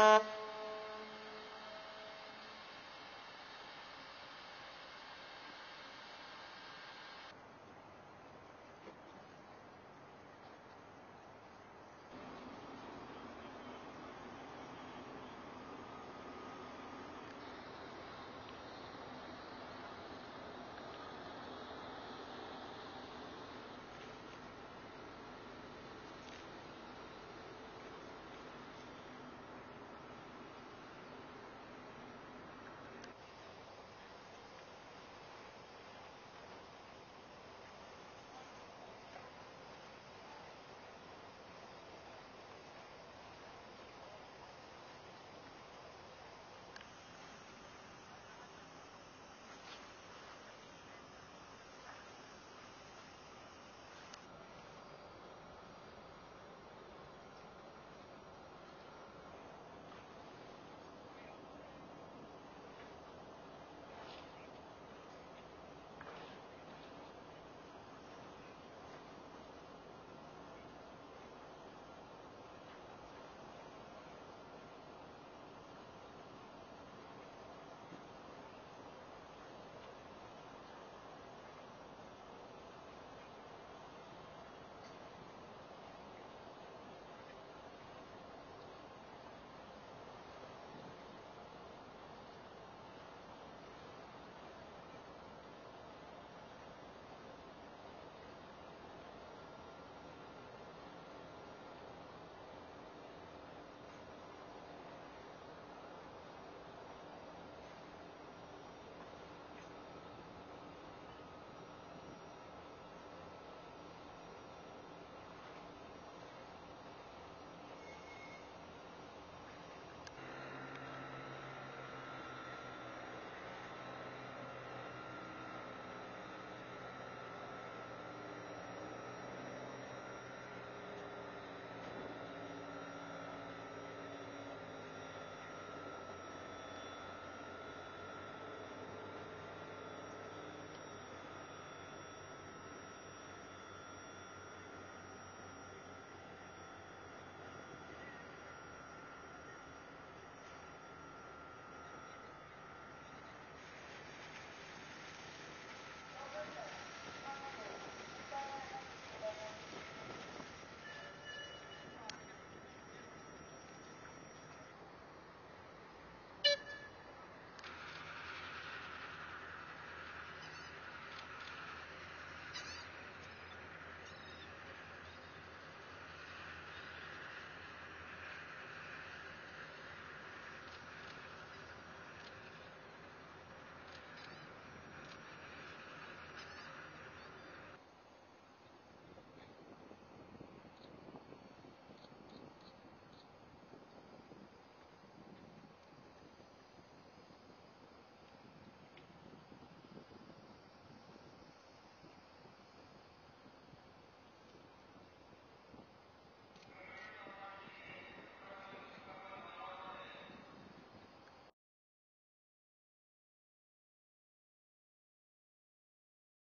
you. Uh,